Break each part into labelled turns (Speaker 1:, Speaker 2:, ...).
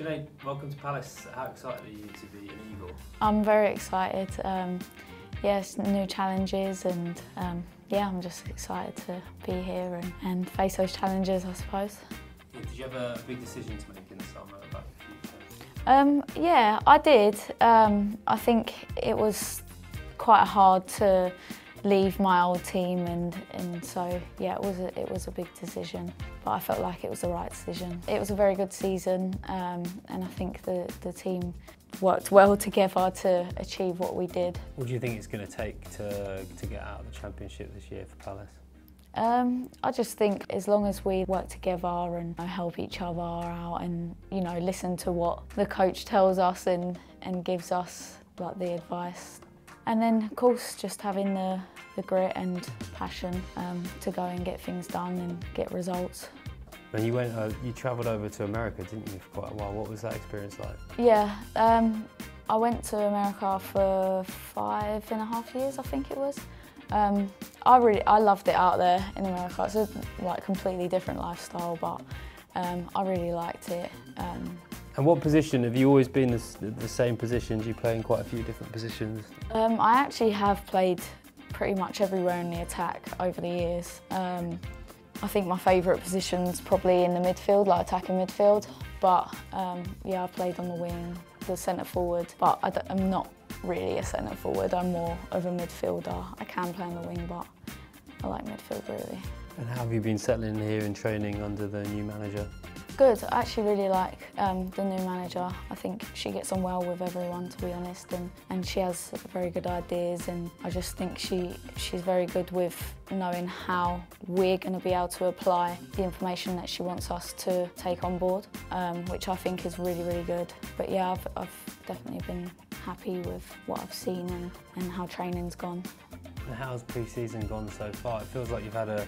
Speaker 1: Shanade, welcome to Palace. How excited are you to be an Eagle?
Speaker 2: I'm very excited. Um, yes, new challenges and um, yeah, I'm just excited to be here and, and face those challenges, I suppose.
Speaker 1: Yeah, did you have a big decision to make in the summer about the future?
Speaker 2: Um, yeah, I did. Um, I think it was quite hard to leave my old team and, and so yeah it was a, it was a big decision but I felt like it was the right decision. It was a very good season um, and I think the, the team worked well together to achieve what we did.
Speaker 1: What do you think it's going to take to, to get out of the championship this year for Palace?
Speaker 2: Um, I just think as long as we work together and help each other out and you know listen to what the coach tells us and, and gives us like the advice and then, of course, just having the, the grit and passion um, to go and get things done and get results.
Speaker 1: And you went, uh, you travelled over to America, didn't you, for quite a while? What was that experience like?
Speaker 2: Yeah, um, I went to America for five and a half years, I think it was. Um, I really, I loved it out there in America. It's a like completely different lifestyle, but um, I really liked it. Um,
Speaker 1: and what position? Have you always been the, the same positions? You play in quite a few different positions.
Speaker 2: Um, I actually have played pretty much everywhere in the attack over the years. Um, I think my favourite position's probably in the midfield, like attacking midfield. But um, yeah, I played on the wing, the centre forward, but I am not really a centre forward. I'm more of a midfielder. I can play on the wing, but I like midfield really.
Speaker 1: And how have you been settling here in training under the new manager?
Speaker 2: Good. I actually really like um, the new manager. I think she gets on well with everyone, to be honest, and, and she has very good ideas. And I just think she she's very good with knowing how we're going to be able to apply the information that she wants us to take on board, um, which I think is really, really good. But yeah, I've, I've definitely been happy with what I've seen and, and how training's gone.
Speaker 1: And how's pre-season gone so far? It feels like you've had a,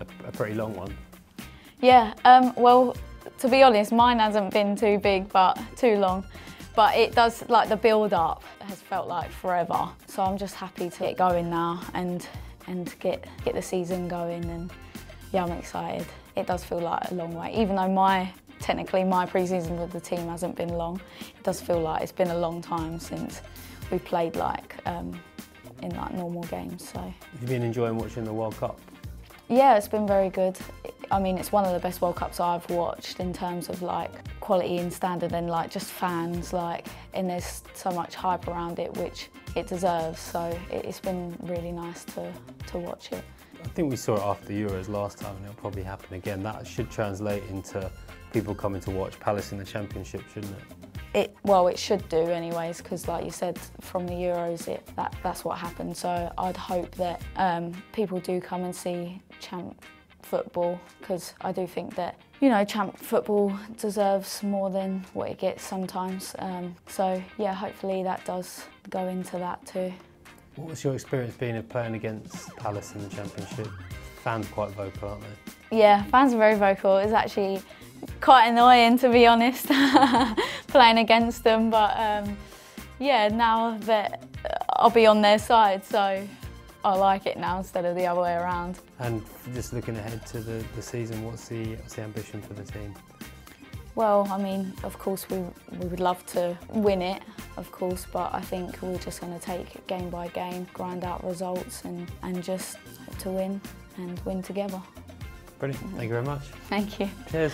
Speaker 1: a, a pretty long one.
Speaker 2: Yeah, um, well, to be honest, mine hasn't been too big, but too long. But it does, like the build up has felt like forever. So I'm just happy to get going now and and get get the season going and yeah, I'm excited. It does feel like a long way, even though my technically my pre-season with the team hasn't been long. It does feel like it's been a long time since we played like um, in like normal games. So. Have
Speaker 1: you been enjoying watching the World Cup?
Speaker 2: Yeah, it's been very good. I mean, it's one of the best World Cups I've watched in terms of like quality and standard and like just fans, like, and there's so much hype around it, which it deserves. So it's been really nice to, to watch it.
Speaker 1: I think we saw it after the Euros last time and it'll probably happen again. That should translate into people coming to watch Palace in the Championship, shouldn't it?
Speaker 2: It, well, it should do anyways, because like you said, from the Euros, it, that, that's what happened. So I'd hope that um, people do come and see champ football, because I do think that, you know, champ football deserves more than what it gets sometimes. Um, so yeah, hopefully that does go into that too.
Speaker 1: What was your experience being of playing against Palace in the Championship? Fans quite vocal, aren't they?
Speaker 2: Yeah, fans are very vocal. It's actually quite annoying to be honest, playing against them. But um, yeah, now that I'll be on their side, so I like it now instead of the other way around.
Speaker 1: And just looking ahead to the, the season, what's the, what's the ambition for the team?
Speaker 2: Well, I mean, of course we, we would love to win it, of course, but I think we're just going to take game by game, grind out results and, and just to win and win together.
Speaker 1: Brilliant. Thank you very much.
Speaker 2: Thank you.
Speaker 1: Cheers.